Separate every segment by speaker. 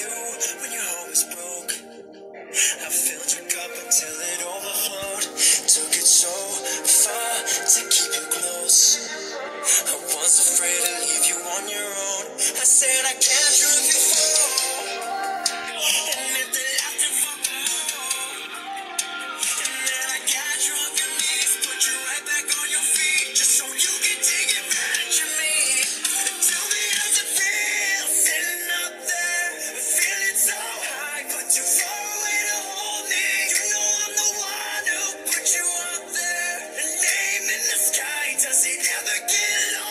Speaker 1: you when your heart was broke. I felt your does he never get along?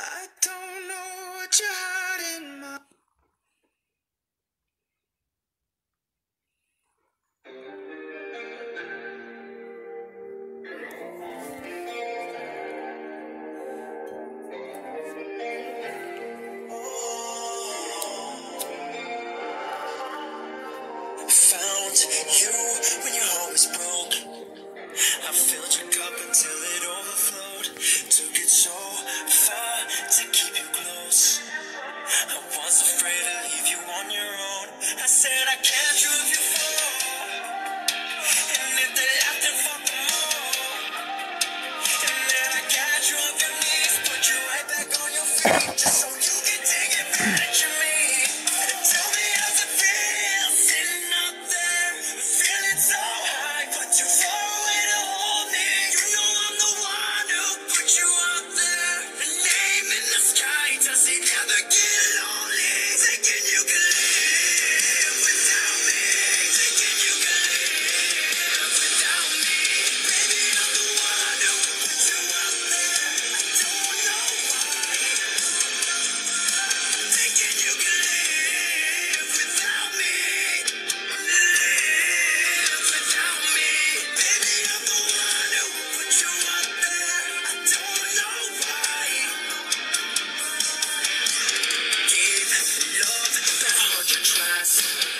Speaker 1: I don't know what you're hiding, Your cup until it overflowed. Took it so far to keep Yes.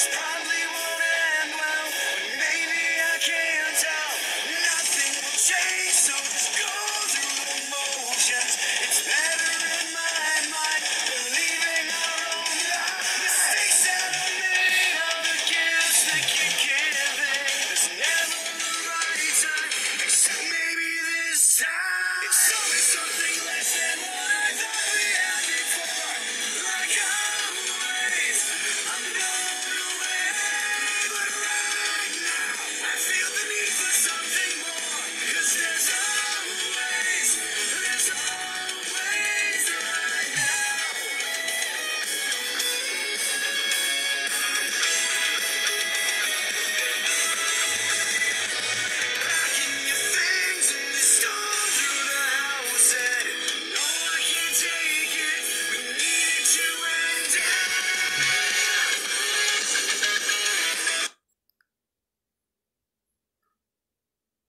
Speaker 1: Next time.